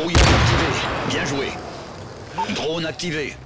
Brouillage activé. Bien joué. Drone activé.